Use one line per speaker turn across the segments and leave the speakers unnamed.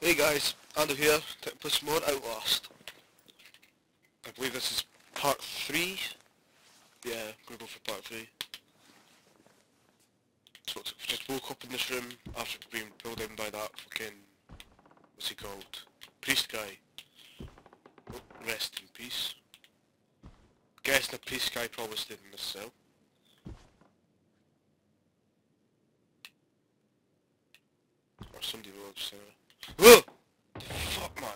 Hey guys, Andrew here, to play some more Outlast. I believe this is part 3. Yeah, I'm gonna go for part 3. So just woke up in this room after being pulled in by that fucking, what's he called? Priest guy. Oh, rest in peace. Guess the priest guy probably stayed in this cell. Or somebody will say Whoa! Fuck man!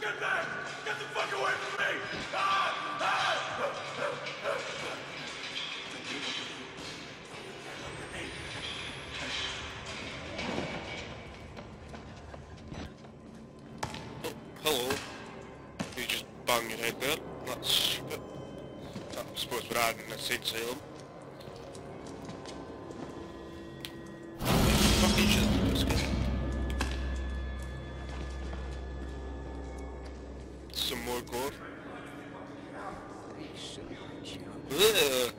Get back! Get the fuck away from me! Ah! Ah!
Oh, hello. You just your head there. That's stupid. I suppose we're adding a St. Salem. Some more gore. Ugh.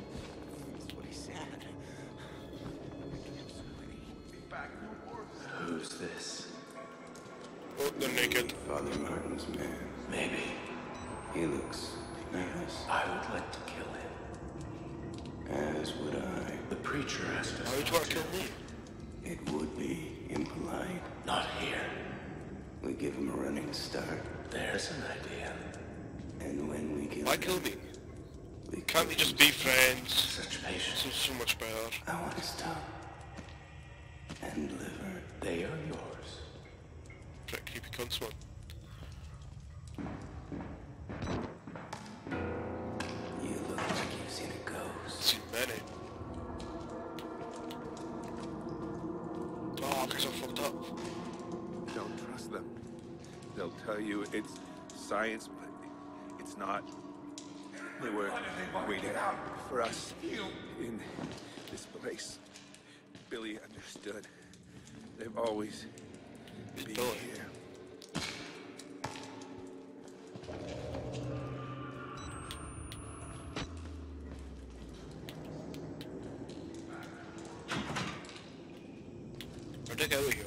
Who's this?
Oh, they're naked.
Father Martin's man.
Maybe.
He looks nervous,
I would like to kill him.
as would I.
The preacher asked us
How would you
not
want to
to.
kill me?
It would be impolite.
Not here.
We give him a running start,
There's an idea.
and when we kill
Why kill me?
we
Can't we just be friends?
Such patience.
So, so much better.
I want his tongue and liver.
They are yours.
Prick creepy cunts man.
You look like you've seen a ghost.
Seen many. Oh, guys, I fucked up.
Don't trust them. They'll tell you it's science, but it's not. They were waiting out for us in this place. Billy understood. They've always been here.
Where'd I get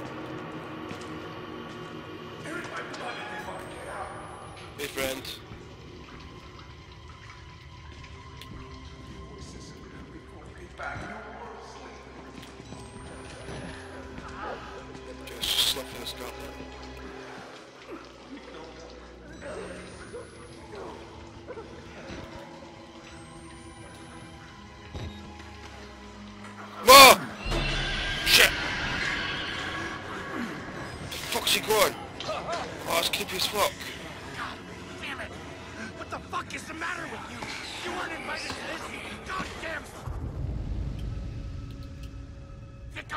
fuck's he going? Oh, it's creepy as fuck.
God damn it! What the fuck is the matter with you? You weren't invited to this goddamn... Get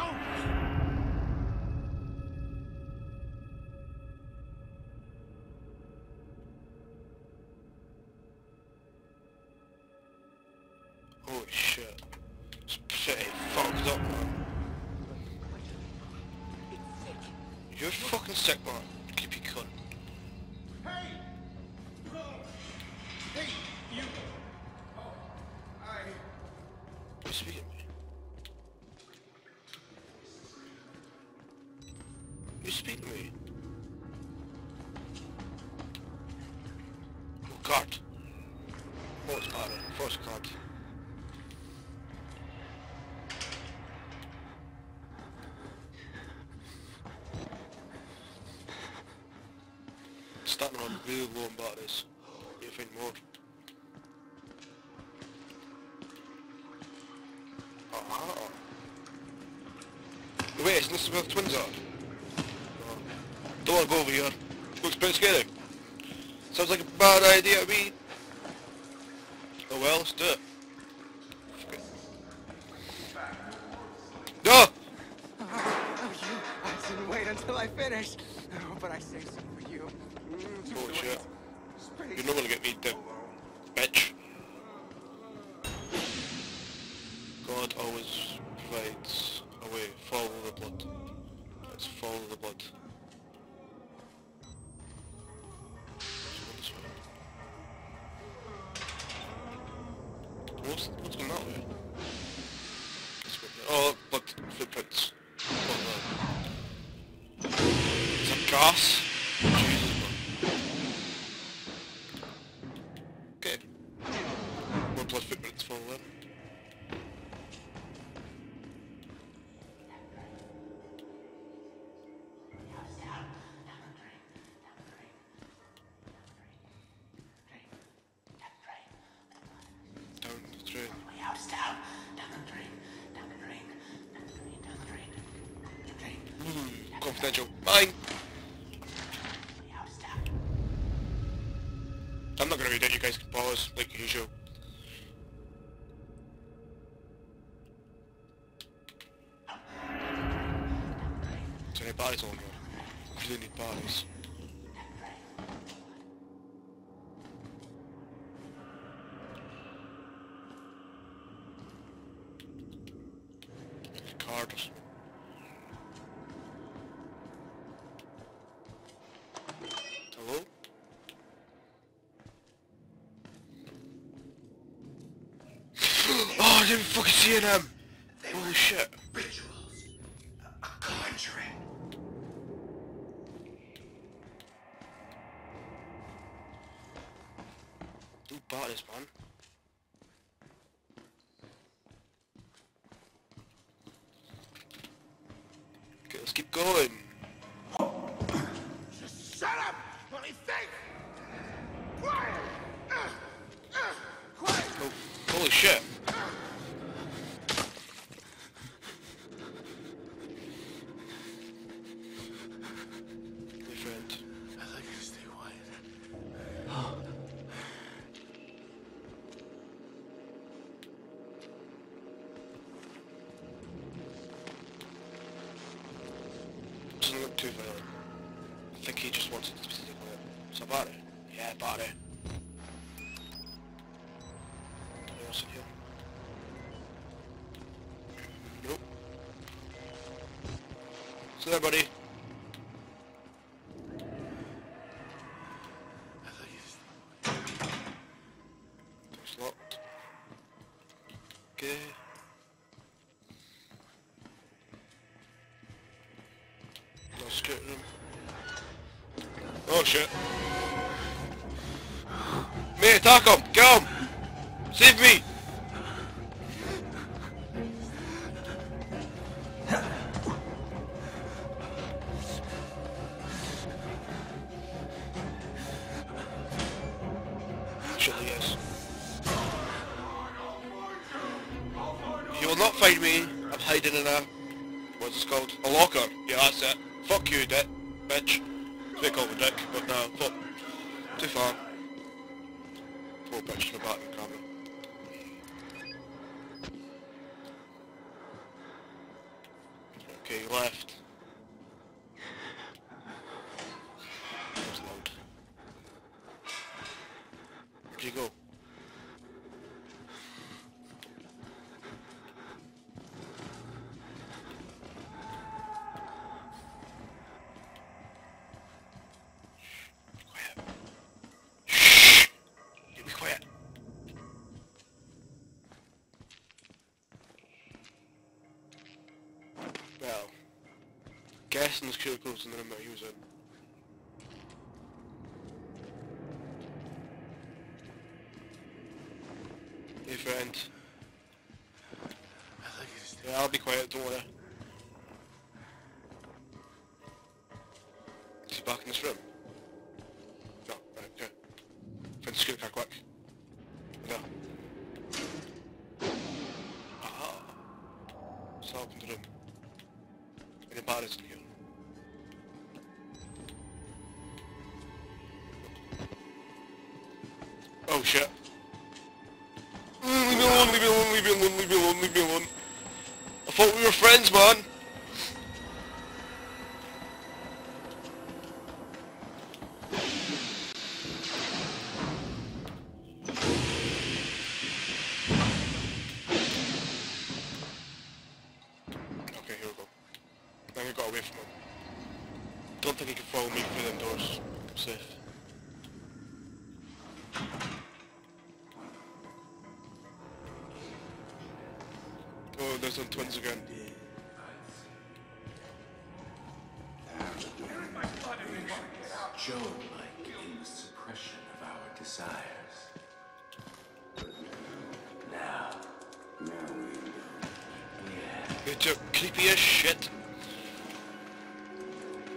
Starting on really low on batteries. You find more. Oh. Wait, isn't this where the twins are? Oh. Uh, don't want to go over here. Looks pretty scary. Sounds like a bad idea to me. Oh well, let's do it. No!
Oh, oh you! I didn't wait until
I finished. Oh, but I saved some for you. Mm, just
Holy
wait.
shit.
Space.
You're not gonna get me down, bitch. God always provides a way. Follow the blood. Let's follow the blood. What's, what's going? Way. Oh, blood footprints. Confidential. Mine! I'm not gonna read it, you guys can pause, like usual. So any batteries on here? I really need batteries. Card or something. Hello? Oh, I didn't fucking see him! Holy shit.
Rituals. A conjuring.
Who bought this, man? Okay, let's keep going.
Just shut up! Let me think! Quiet! Uh, uh, quiet!
Oh, holy shit. My friend.
I'd like you to stay quiet.
Doesn't look too violent. I think he just wants it specifically. So about it? Yeah, about it. Here? Nope. So there, buddy. Not find me. I'm hiding in a... What's this called? A locker. Yeah, that's it. Fuck you, dick. Bitch. They call me dick, but no, fuck. Too far. Poor bitch in the back of the camera. Okay, you left. That was loud. Where'd you go? Quiet. Shh! You be quiet. Well, guessing the cubicles in the room that he was in. Hey friend. Yeah, I'll be quiet, don't worry. Is he back in this room? Friends, man.
Joe like in the suppression of our desires. Now,
Now we know.
It's a creepy as shit.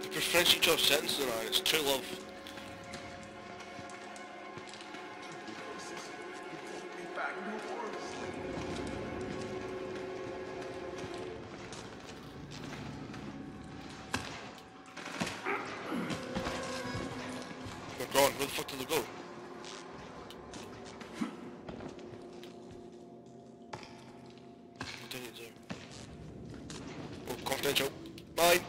They preference each other's sentences and it's true love. Confidential. Bye.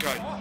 Oh,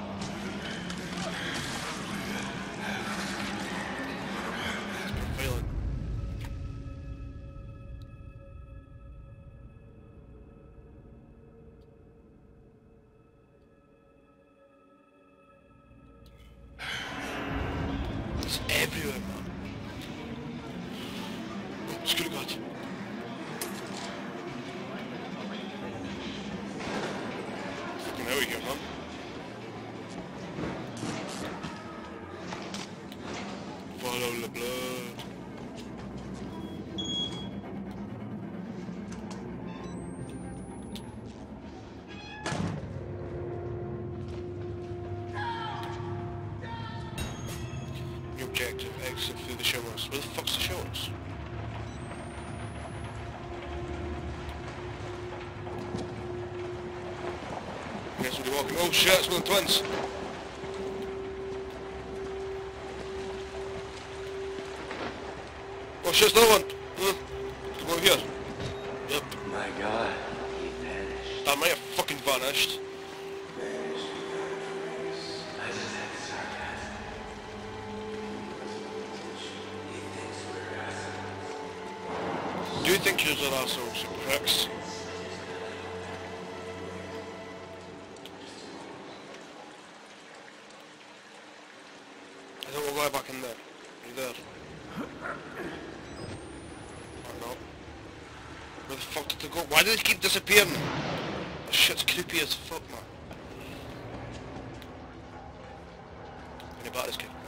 exit through the showers. Where the fuck's the showers? Guess we're walking. Oh shit, it's one of the twins. Oh shit, it's another one. Uh, Come over here. Yep.
my God, he vanished.
That might have fucking vanished. Do you think you're an asshole, you pricks? I think we'll go back in there. Are there? Or? Where the fuck did they go? Why do they keep disappearing? This shit's creepy as fuck, man. Kid? I'm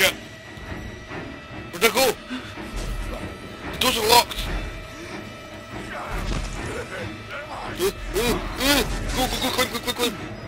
shit! Where'd I go? The doors are locked! Go, go, go, quick, quick, quick, quick!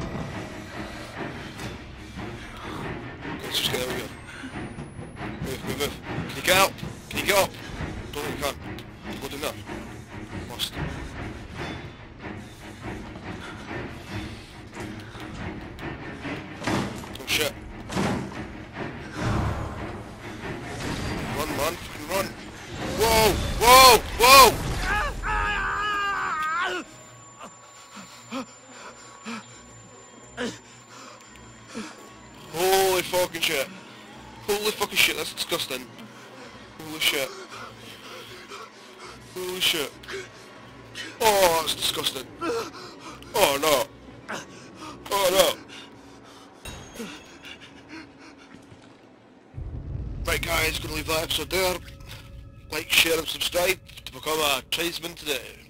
Oh no. Oh no. Right guys, gonna leave that episode there. Like, share and subscribe to become a tradesman today.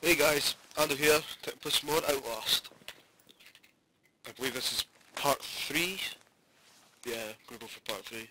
Hey guys, Andrew here, to play some more Outlast. I believe this is part 3. Yeah, I'm gonna go for part 3.